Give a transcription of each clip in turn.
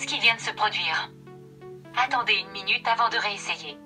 ce qui vient de se produire. Attendez une minute avant de réessayer.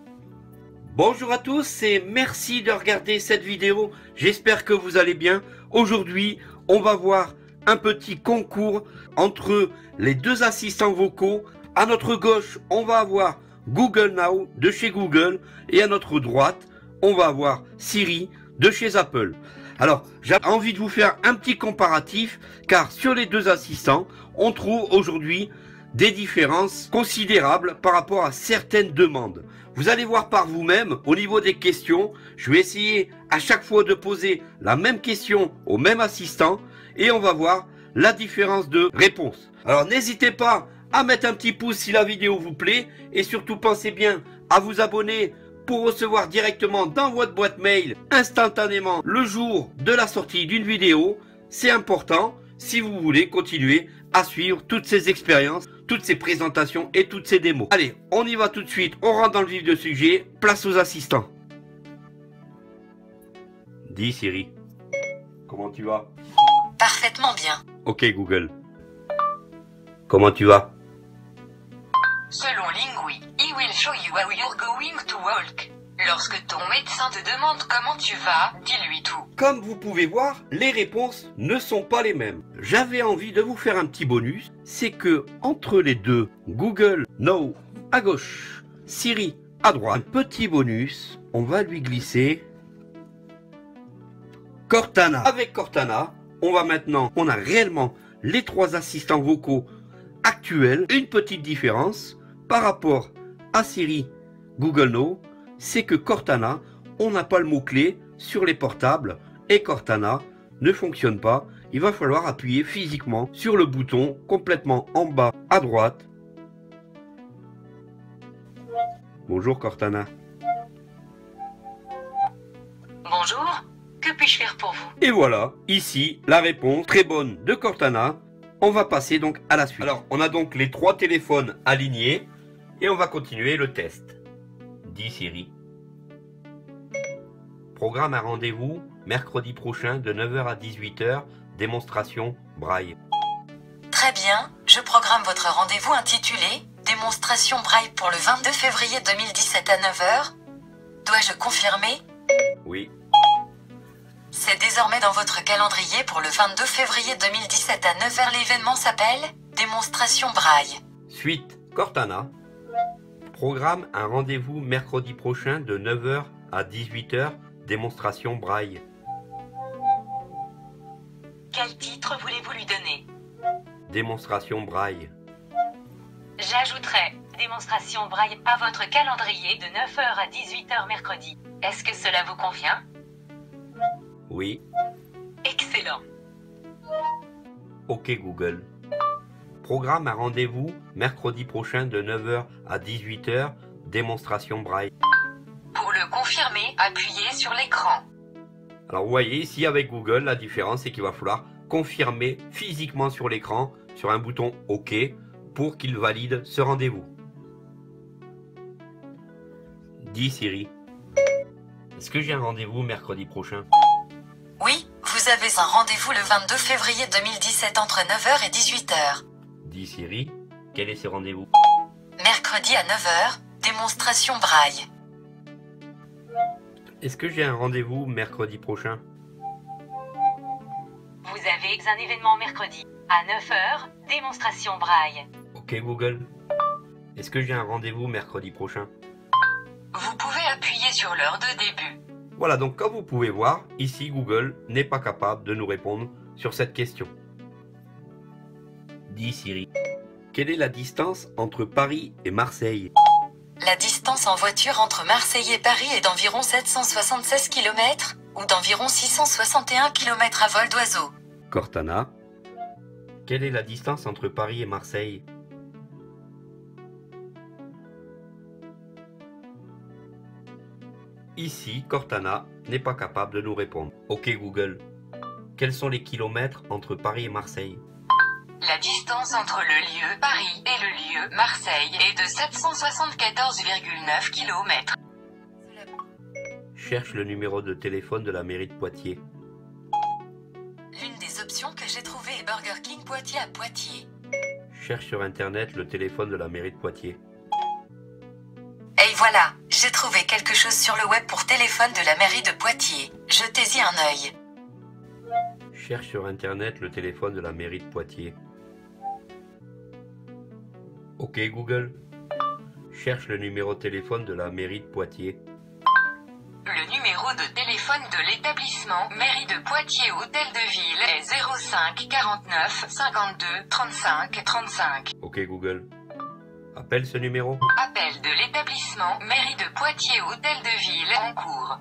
Bonjour à tous et merci de regarder cette vidéo. J'espère que vous allez bien. Aujourd'hui, on va voir un petit concours entre les deux assistants vocaux. À notre gauche, on va avoir Google Now de chez Google et à notre droite, on va avoir Siri de chez Apple. Alors, j'ai envie de vous faire un petit comparatif car sur les deux assistants, on trouve aujourd'hui des différences considérables par rapport à certaines demandes. Vous allez voir par vous-même au niveau des questions. Je vais essayer à chaque fois de poser la même question au même assistant et on va voir la différence de réponse. Alors n'hésitez pas à mettre un petit pouce si la vidéo vous plaît et surtout pensez bien à vous abonner pour recevoir directement dans votre boîte mail instantanément le jour de la sortie d'une vidéo. C'est important si vous voulez continuer à suivre toutes ces expériences, toutes ces présentations et toutes ces démos. Allez, on y va tout de suite, on rentre dans le vif du sujet, place aux assistants. Dis Siri, comment tu vas? Parfaitement bien. Ok Google. Comment tu vas? Selon Lingui, he will show you how you're going to walk. Lorsque ton médecin te demande comment tu vas, dis-lui tout. Comme vous pouvez voir, les réponses ne sont pas les mêmes. J'avais envie de vous faire un petit bonus, c'est que entre les deux, Google No à gauche, Siri à droite, petit bonus, on va lui glisser Cortana. Avec Cortana, on va maintenant, on a réellement les trois assistants vocaux actuels. Une petite différence par rapport à Siri, Google No, c'est que Cortana, on n'a pas le mot-clé sur les portables et Cortana ne fonctionne pas. Il va falloir appuyer physiquement sur le bouton complètement en bas à droite. Bonjour Cortana. Bonjour, que puis-je faire pour vous? Et voilà, ici, la réponse très bonne de Cortana. On va passer donc à la suite. Alors, on a donc les trois téléphones alignés et on va continuer le test. Dis Siri. Programme un rendez-vous mercredi prochain de 9h à 18h, démonstration braille. Très bien, je programme votre rendez-vous intitulé Démonstration braille pour le 22 février 2017 à 9h. Dois-je confirmer? Oui, C'est désormais dans votre calendrier pour le 22 février 2017 à 9h. L'événement s'appelle Démonstration braille. Suite, Cortana. Programme un rendez-vous mercredi prochain de 9h à 18h, démonstration braille. Quel titre voulez-vous lui donner? Démonstration braille. J'ajouterai démonstration braille à votre calendrier de 9h à 18h mercredi. Est-ce que cela vous convient? Oui, Excellent. ok Google. Programme un rendez-vous mercredi prochain de 9h à 18h, démonstration braille. Confirmer, appuyez sur l'écran. Alors vous voyez ici avec Google, la différence c'est qu'il va falloir confirmer physiquement sur l'écran, sur un bouton OK, pour qu'il valide ce rendez-vous. Dis Siri. Est-ce que j'ai un rendez-vous mercredi prochain? Oui, vous avez un rendez-vous le 22 février 2017 entre 9h et 18h. Dis Siri. Quel est ce rendez-vous? Mercredi à 9h, démonstration braille. Est-ce que j'ai un rendez-vous mercredi prochain? Vous avez un événement mercredi à 9h, démonstration braille. Ok Google. Est-ce que j'ai un rendez-vous mercredi prochain? Vous pouvez appuyer sur l'heure de début. Voilà, donc comme vous pouvez voir, ici Google n'est pas capable de nous répondre sur cette question. Dis Siri. Quelle est la distance entre Paris et Marseille? La distance en voiture entre Marseille et Paris est d'environ 776 km ou d'environ 661 km à vol d'oiseau. Cortana. Quelle est la distance entre Paris et Marseille? Ici, Cortana n'est pas capable de nous répondre. Ok Google. Quels sont les kilomètres entre Paris et Marseille? La distance entre le lieu Paris Marseille est de 774,9 km. Cherche le numéro de téléphone de la mairie de Poitiers. L'une des options que j'ai trouvées est Burger King Poitiers à Poitiers. Cherche sur internet le téléphone de la mairie de Poitiers. Et voilà, j'ai trouvé quelque chose sur le web pour téléphone de la mairie de Poitiers. Jetez-y un œil. Cherche sur internet le téléphone de la mairie de Poitiers. Ok Google. Cherche le numéro de téléphone de la mairie de Poitiers. Le numéro de téléphone de l'établissement mairie de Poitiers Hôtel de Ville est 05 49 52 35 35. Ok Google. Appelle ce numéro. Appel de l'établissement mairie de Poitiers Hôtel de Ville en cours.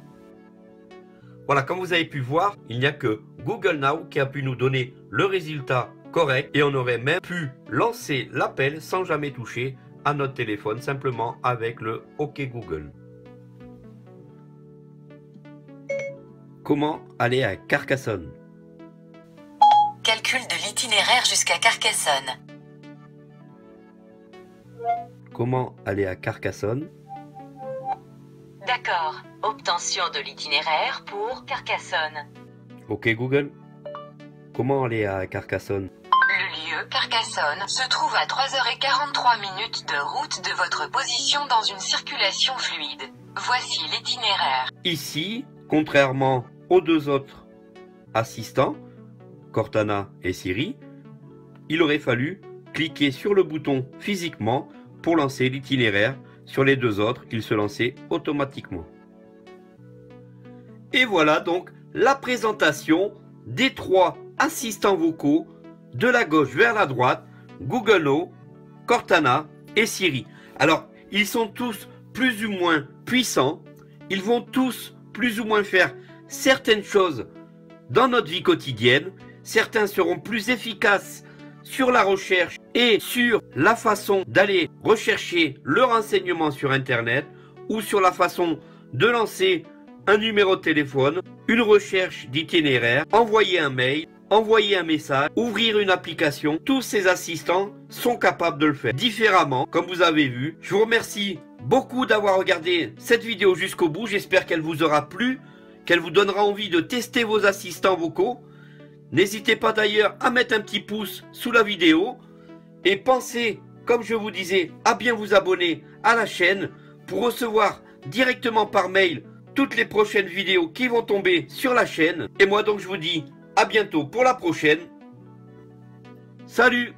Voilà, comme vous avez pu voir, il n'y a que Google Now qui a pu nous donner le résultat correct et on aurait même pu lancer l'appel sans jamais toucher à notre téléphone simplement avec le OK Google. Comment aller à Carcassonne? Calcul de l'itinéraire jusqu'à Carcassonne. Comment aller à Carcassonne? D'accord. Obtention de l'itinéraire pour Carcassonne. OK Google. Comment aller à Carcassonne? Le lieu Carcassonne se trouve à 3h43 minutes de route de votre position dans une circulation fluide. Voici l'itinéraire. Ici, contrairement aux deux autres assistants, Cortana et Siri, il aurait fallu cliquer sur le bouton physiquement pour lancer l'itinéraire. Sur les deux autres, il se lançait automatiquement. Et voilà donc la présentation des trois assistants vocaux de la gauche vers la droite, Google Now, Cortana et Siri. Alors, ils sont tous plus ou moins puissants, ils vont tous plus ou moins faire certaines choses dans notre vie quotidienne, certains seront plus efficaces sur la recherche et sur la façon d'aller rechercher le renseignement sur Internet ou sur la façon de lancer un numéro de téléphone, une recherche d'itinéraire, envoyer un mail, envoyer un message, ouvrir une application. Tous ces assistants sont capables de le faire différemment, comme vous avez vu. Je vous remercie beaucoup d'avoir regardé cette vidéo jusqu'au bout. J'espère qu'elle vous aura plu, qu'elle vous donnera envie de tester vos assistants vocaux. N'hésitez pas d'ailleurs à mettre un petit pouce sous la vidéo et pensez, comme je vous disais, à bien vous abonner à la chaîne pour recevoir directement par mail toutes les prochaines vidéos qui vont tomber sur la chaîne. Et moi donc je vous dis à bientôt pour la prochaine. Salut